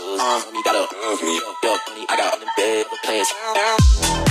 Um, you gotta love me. Up, I got all them bed plans.